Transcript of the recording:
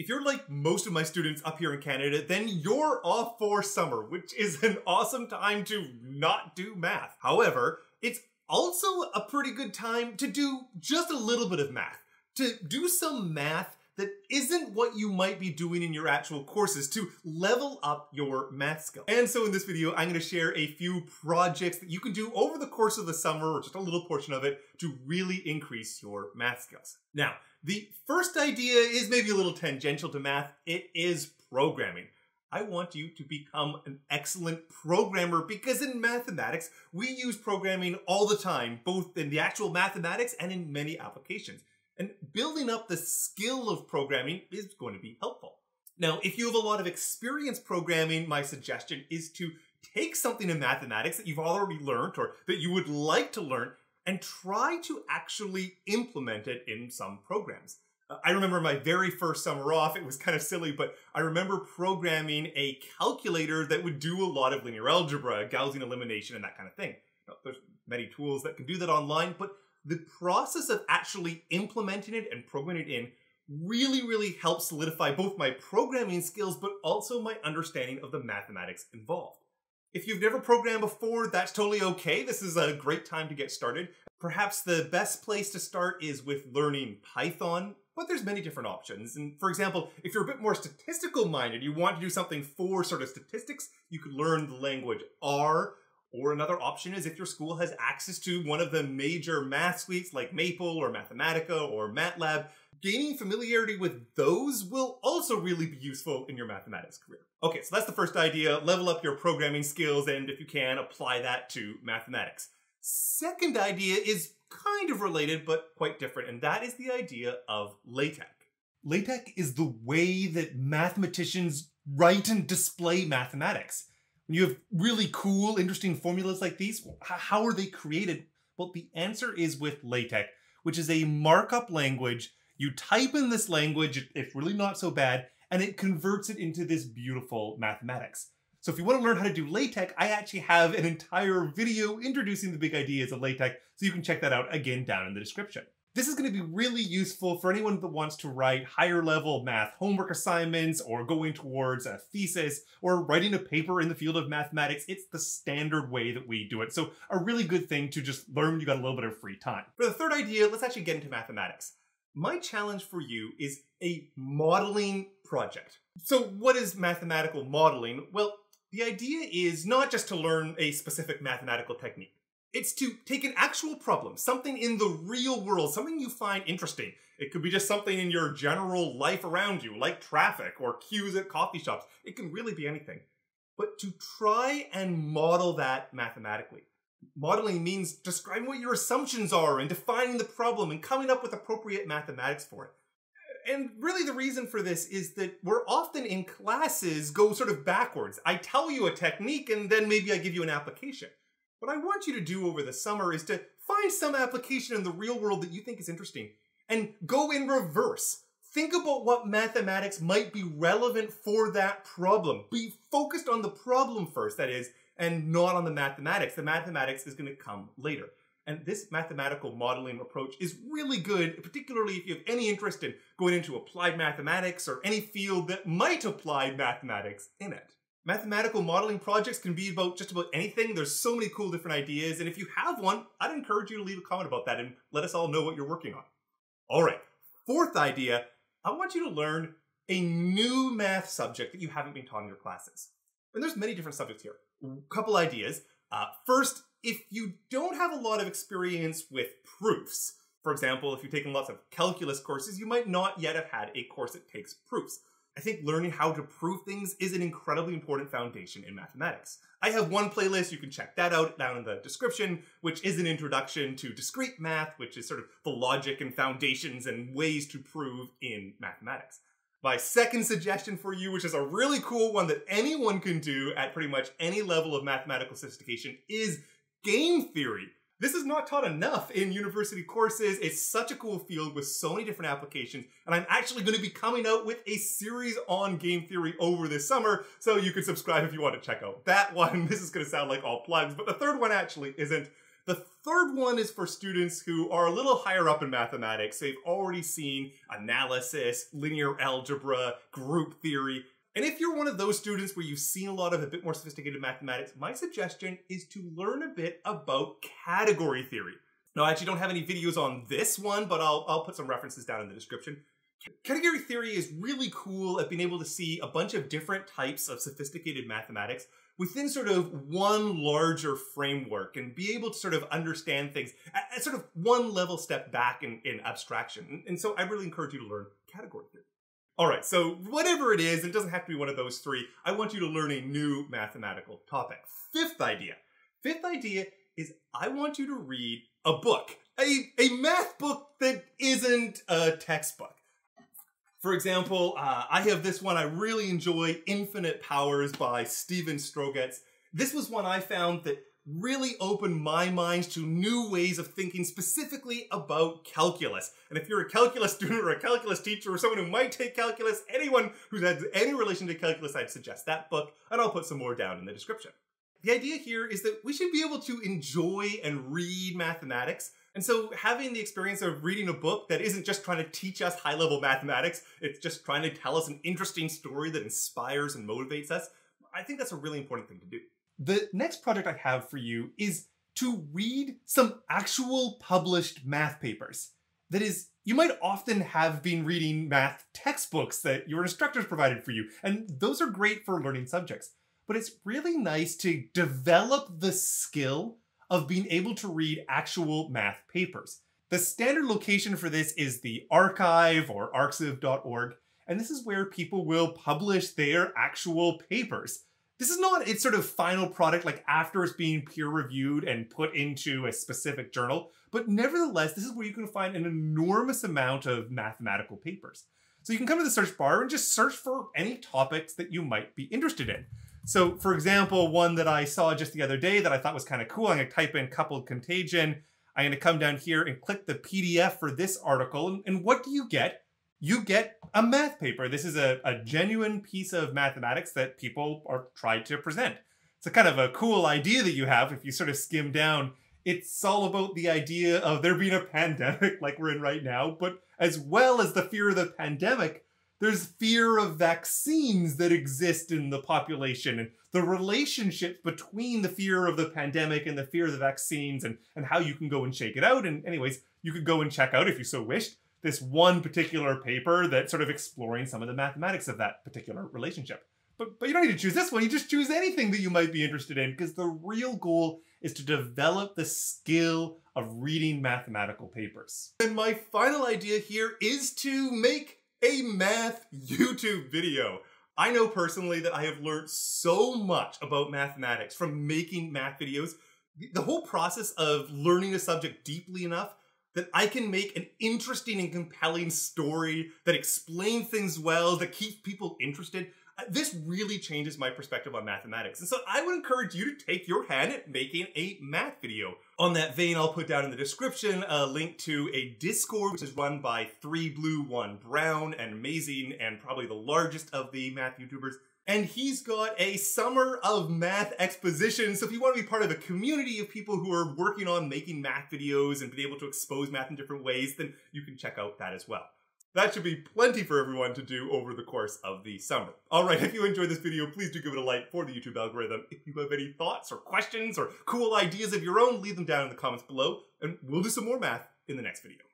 If you're like most of my students up here in Canada, then you're off for summer, which is an awesome time to not do math. However, it's also a pretty good time to do just a little bit of math, to do some math that isn't what you might be doing in your actual courses to level up your math skill. And so in this video, I'm gonna share a few projects that you can do over the course of the summer, or just a little portion of it, to really increase your math skills. Now, the first idea is maybe a little tangential to math. It is programming. I want you to become an excellent programmer because in mathematics, we use programming all the time, both in the actual mathematics and in many applications. And building up the skill of programming is going to be helpful. Now, if you have a lot of experience programming, my suggestion is to take something in mathematics that you've already learned or that you would like to learn and try to actually implement it in some programs. Uh, I remember my very first summer off, it was kind of silly, but I remember programming a calculator that would do a lot of linear algebra, Gaussian elimination, and that kind of thing. Now, there's many tools that can do that online, but the process of actually implementing it and programming it in really, really helped solidify both my programming skills, but also my understanding of the mathematics involved. If you've never programmed before, that's totally okay. This is a great time to get started. Perhaps the best place to start is with learning Python, but there's many different options. And for example, if you're a bit more statistical minded, you want to do something for sort of statistics, you could learn the language R or another option is if your school has access to one of the major math suites like Maple or Mathematica or MATLAB, gaining familiarity with those will also really be useful in your mathematics career. Okay, so that's the first idea. Level up your programming skills and if you can, apply that to mathematics. Second idea is kind of related but quite different, and that is the idea of LaTeX. LaTeX is the way that mathematicians write and display mathematics you have really cool, interesting formulas like these, how are they created? Well, the answer is with LaTeX, which is a markup language. You type in this language, it's really not so bad, and it converts it into this beautiful mathematics. So if you want to learn how to do LaTeX, I actually have an entire video introducing the big ideas of LaTeX, so you can check that out again down in the description. This is going to be really useful for anyone that wants to write higher level math homework assignments or going towards a thesis or writing a paper in the field of mathematics. It's the standard way that we do it. So a really good thing to just learn when you got a little bit of free time. For the third idea, let's actually get into mathematics. My challenge for you is a modeling project. So what is mathematical modeling? Well, the idea is not just to learn a specific mathematical technique. It's to take an actual problem, something in the real world, something you find interesting. It could be just something in your general life around you, like traffic or queues at coffee shops. It can really be anything. But to try and model that mathematically. Modeling means describing what your assumptions are and defining the problem and coming up with appropriate mathematics for it. And really the reason for this is that we're often in classes go sort of backwards. I tell you a technique and then maybe I give you an application. What I want you to do over the summer is to find some application in the real world that you think is interesting and go in reverse. Think about what mathematics might be relevant for that problem. Be focused on the problem first, that is, and not on the mathematics. The mathematics is going to come later. And this mathematical modeling approach is really good, particularly if you have any interest in going into applied mathematics or any field that might apply mathematics in it. Mathematical modeling projects can be about just about anything. There's so many cool different ideas. And if you have one, I'd encourage you to leave a comment about that and let us all know what you're working on. All right, fourth idea, I want you to learn a new math subject that you haven't been taught in your classes. And there's many different subjects here. A couple ideas. Uh, first, if you don't have a lot of experience with proofs, for example, if you've taken lots of calculus courses, you might not yet have had a course that takes proofs. I think learning how to prove things is an incredibly important foundation in mathematics. I have one playlist, you can check that out down in the description, which is an introduction to discrete math, which is sort of the logic and foundations and ways to prove in mathematics. My second suggestion for you, which is a really cool one that anyone can do at pretty much any level of mathematical sophistication, is game theory. This is not taught enough in university courses. It's such a cool field with so many different applications. And I'm actually going to be coming out with a series on game theory over this summer. So you can subscribe if you want to check out that one. This is going to sound like all plugs, but the third one actually isn't. The third one is for students who are a little higher up in mathematics. They've already seen analysis, linear algebra, group theory. And if you're one of those students where you've seen a lot of a bit more sophisticated mathematics, my suggestion is to learn a bit about category theory. Now, I actually don't have any videos on this one, but I'll, I'll put some references down in the description. Category theory is really cool at being able to see a bunch of different types of sophisticated mathematics within sort of one larger framework and be able to sort of understand things at, sort of one level step back in, in abstraction. And so I really encourage you to learn category theory. All right, so whatever it is, it doesn't have to be one of those three. I want you to learn a new mathematical topic. Fifth idea. Fifth idea is I want you to read a book, a, a math book that isn't a textbook. For example, uh, I have this one I really enjoy, Infinite Powers by Steven Strogatz. This was one I found that really opened my mind to new ways of thinking specifically about calculus. And if you're a calculus student or a calculus teacher or someone who might take calculus, anyone who has any relation to calculus, I'd suggest that book, and I'll put some more down in the description. The idea here is that we should be able to enjoy and read mathematics and so having the experience of reading a book that isn't just trying to teach us high level mathematics, it's just trying to tell us an interesting story that inspires and motivates us, I think that's a really important thing to do. The next project I have for you is to read some actual published math papers. That is, you might often have been reading math textbooks that your instructors provided for you, and those are great for learning subjects. But it's really nice to develop the skill of being able to read actual math papers. The standard location for this is the arXiv or arxiv.org, and this is where people will publish their actual papers. This is not its sort of final product like after it's being peer reviewed and put into a specific journal, but nevertheless, this is where you can find an enormous amount of mathematical papers. So you can come to the search bar and just search for any topics that you might be interested in. So, for example, one that I saw just the other day that I thought was kind of cool, I'm going to type in coupled contagion. I'm going to come down here and click the PDF for this article. And, and what do you get? You get a math paper. This is a, a genuine piece of mathematics that people are trying to present. It's a kind of a cool idea that you have if you sort of skim down. It's all about the idea of there being a pandemic like we're in right now, but as well as the fear of the pandemic, there's fear of vaccines that exist in the population and the relationship between the fear of the pandemic and the fear of the vaccines and, and how you can go and shake it out. And anyways, you could go and check out, if you so wished, this one particular paper that's sort of exploring some of the mathematics of that particular relationship. But, but you don't need to choose this one. You just choose anything that you might be interested in because the real goal is to develop the skill of reading mathematical papers. And my final idea here is to make a math YouTube video. I know personally that I have learned so much about mathematics from making math videos. The whole process of learning a subject deeply enough that I can make an interesting and compelling story that explains things well, that keeps people interested uh, this really changes my perspective on mathematics. And so I would encourage you to take your hand at making a math video. On that vein, I'll put down in the description a link to a Discord, which is run by 3Blue1Brown, and amazing and probably the largest of the math YouTubers. And he's got a summer of math exposition. So if you want to be part of a community of people who are working on making math videos and being able to expose math in different ways, then you can check out that as well. That should be plenty for everyone to do over the course of the summer. Alright, if you enjoyed this video, please do give it a like for the YouTube algorithm. If you have any thoughts or questions or cool ideas of your own, leave them down in the comments below, and we'll do some more math in the next video.